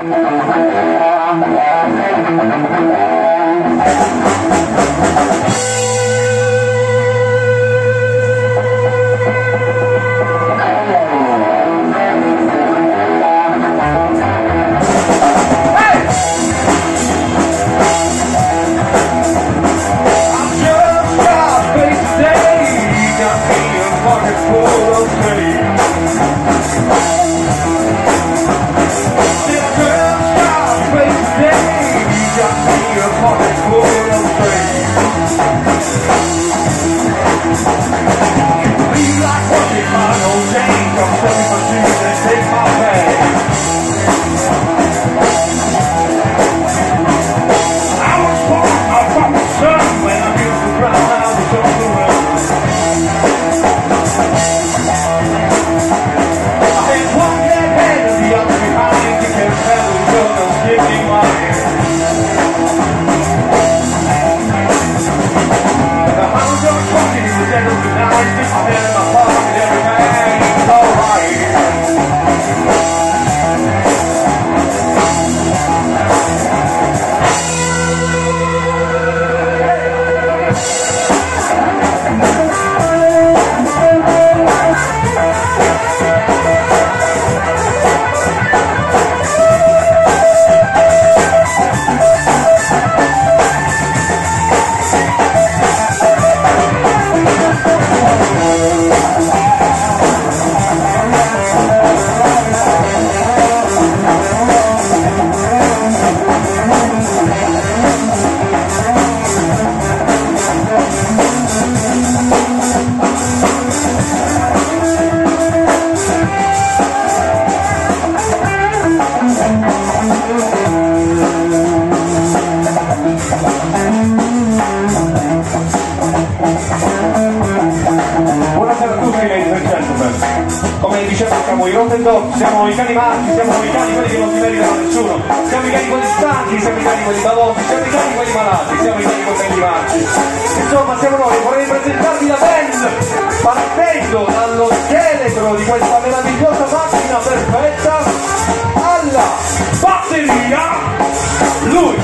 Thank you. Dicendo siamo i cani matti, siamo i cani quelli che non si meritano nessuno, siamo i cani quelli stanchi, siamo i cani quelli bavosi, siamo i cani quelli malati, siamo i cani quelli matti. Insomma siamo noi, vorrei presentarvi la band partendo dallo scheletro di questa meravigliosa macchina perfetta alla batteria lui!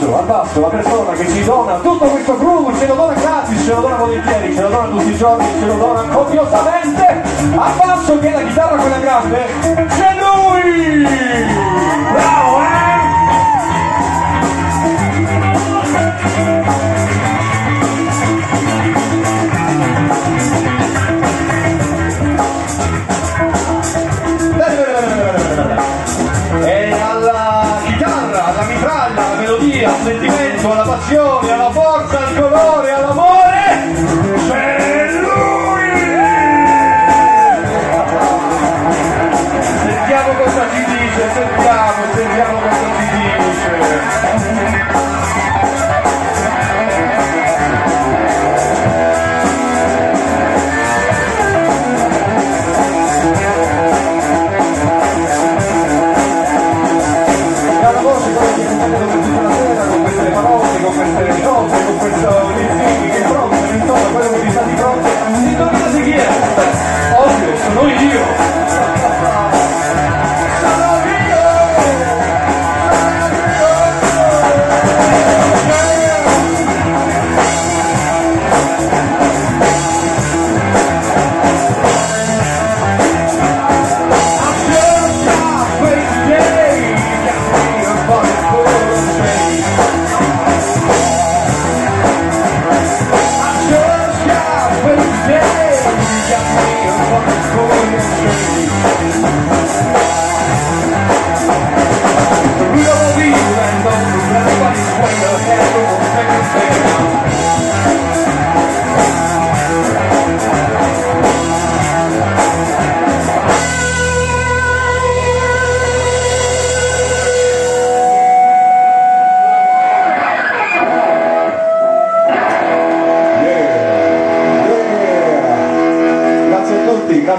Basso, al basso, la persona che ci dona tutto questo groove, ce lo dona gratis, ce lo dona volentieri, ce lo dona tutti i giorni, ce lo dona copiosamente, al basso che la chitarra quella grande, c'è lui!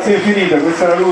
grazie infinite, questa era l'ultima.